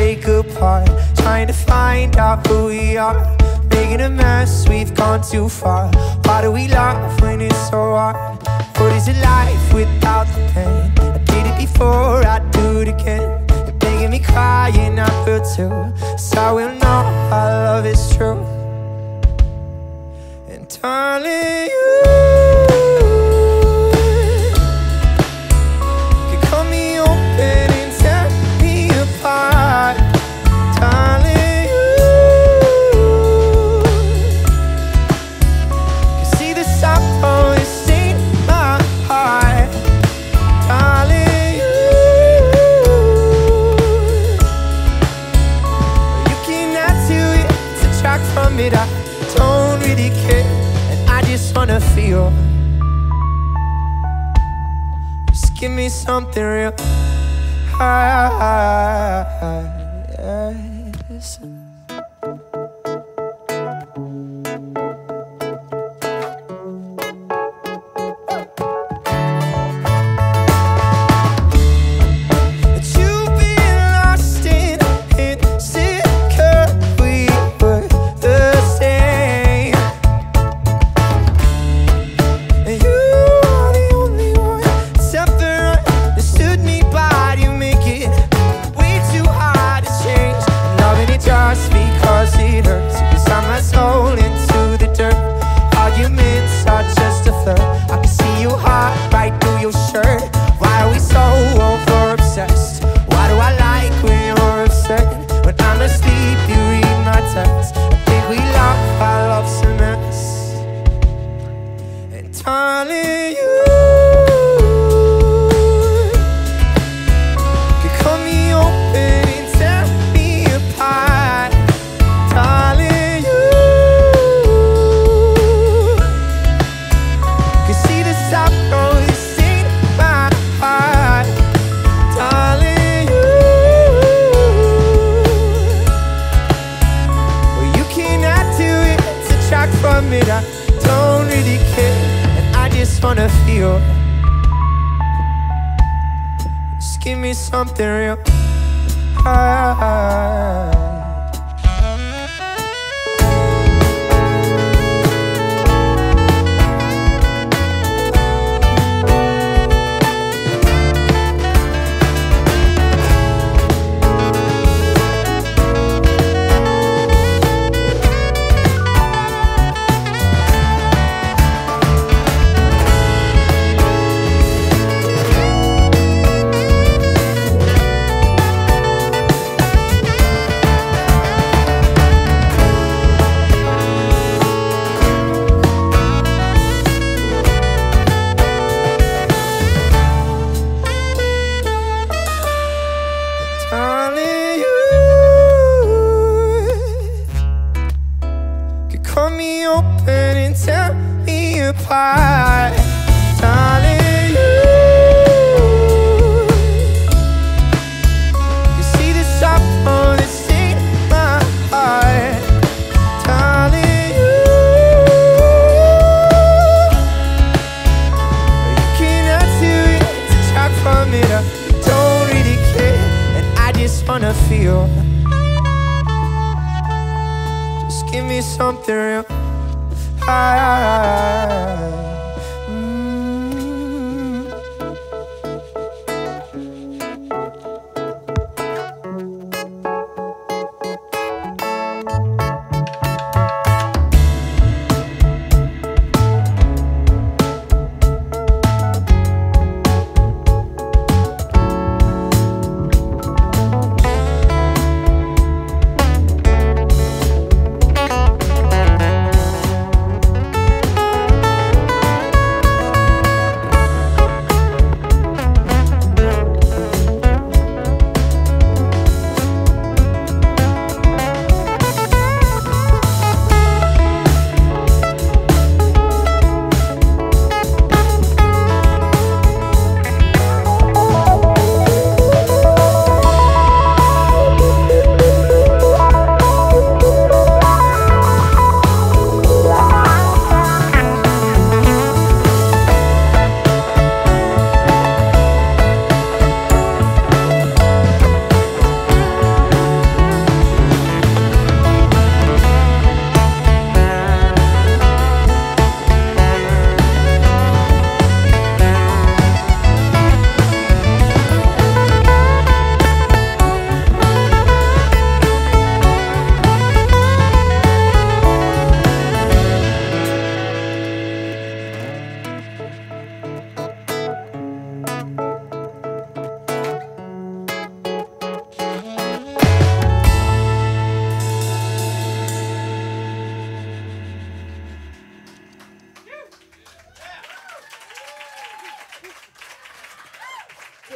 break apart. Trying to find out who we are. Making a mess, we've gone too far. Why do we laugh when it's so hard? What is it life without the pain? I did it before, I'd do it again. You're making me cry and I feel too. So I will know our love is true. And darling, wanna feel. Just give me something real. Yes. That just wanna feel. Just give me something real. Ah. Apart. Darling, you could see the sorrow that's in my heart. Darling, you you cannot do it. A track from it. I don't really care, and I just wanna feel. Just give me something real. Ah,